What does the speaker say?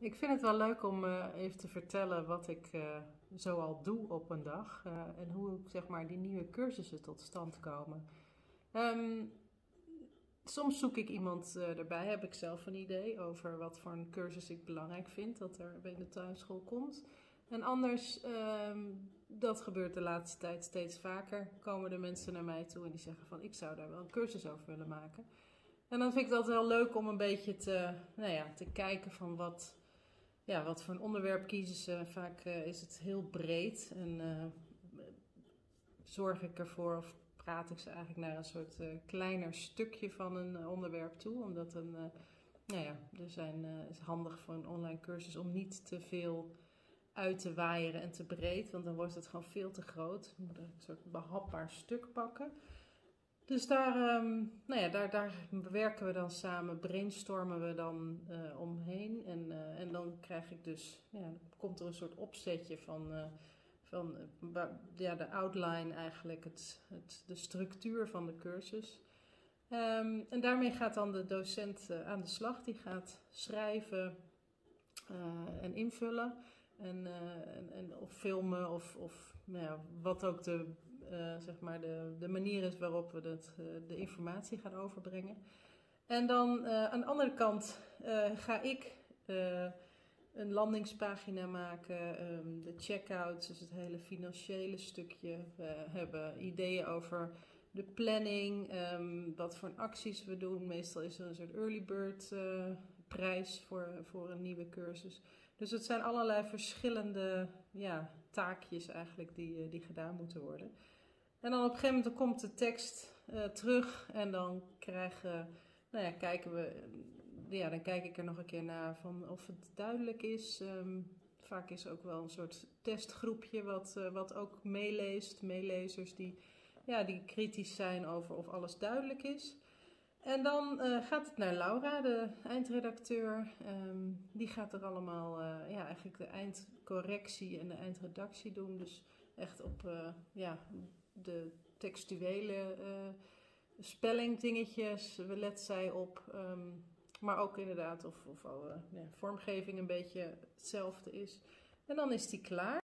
Ik vind het wel leuk om uh, even te vertellen wat ik uh, zo al doe op een dag uh, en hoe zeg maar, die nieuwe cursussen tot stand komen. Um, soms zoek ik iemand erbij, heb ik zelf een idee over wat voor een cursus ik belangrijk vind dat er bij de tuinschool komt. En anders, um, dat gebeurt de laatste tijd steeds vaker, komen de mensen naar mij toe en die zeggen van ik zou daar wel een cursus over willen maken. En dan vind ik dat wel leuk om een beetje te, nou ja, te kijken van wat, ja, wat voor een onderwerp kiezen ze. Vaak uh, is het heel breed en uh, zorg ik ervoor of praat ik ze eigenlijk naar een soort uh, kleiner stukje van een onderwerp toe. Omdat een, nou ja, er zijn, is handig voor een online cursus om niet te veel uit te waaieren en te breed, want dan wordt het gewoon veel te groot. Je moet een soort behapbaar stuk pakken. Dus daar, um, nou ja, daar, daar werken we dan samen, brainstormen we dan uh, omheen. En, uh, en dan krijg ik dus, ja, komt er een soort opzetje van, uh, van ja, de outline eigenlijk, het, het, de structuur van de cursus. Um, en daarmee gaat dan de docent aan de slag, die gaat schrijven en invullen. En, en, en, of filmen of, of nou ja, wat ook de zeg maar de, de manier is waarop we dat, uh, de informatie gaan overbrengen. En dan uh, aan de andere kant ga ik een landingspagina maken, um, de checkouts, dus het hele financiële stukje. We hebben ideeën over de planning, um, wat voor acties we doen. Meestal is er een soort early bird prijs voor, voor een nieuwe cursus. Dus het zijn allerlei verschillende ja, taakjes eigenlijk die, die gedaan moeten worden. En dan op een gegeven moment komt de tekst uh, terug en dan krijgen, nou ja, kijken we, ja, dan kijk ik er nog een keer naar van of het duidelijk is. Um, vaak is er ook wel een soort testgroepje wat, uh, wat ook meeleest, meelezers die, ja, die kritisch zijn over of alles duidelijk is. En dan uh, gaat het naar Laura, de eindredacteur. Um, die gaat er allemaal, ja, eigenlijk de eindcorrectie en de eindredactie doen. Dus echt op, ja, de textuele spelling dingetjes, we let zij op. Um, maar ook inderdaad of, of alle vormgeving een beetje hetzelfde is. En dan is die klaar.